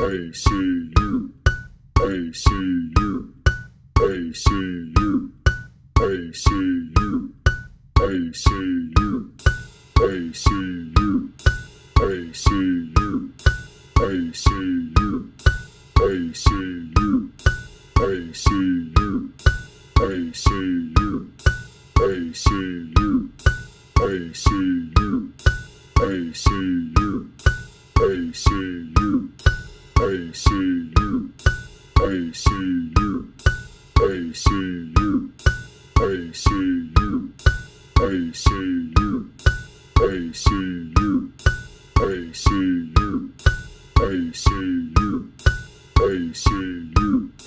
ACU, ACU, ACU, ACU, ACU, ACU, ACU, ACU, ACU, ACU, ACU, ACU, ACU, ACU, ACU, ACU, ACU, ACU, ACU, ACU, ACU, ACU, ACU, ACU,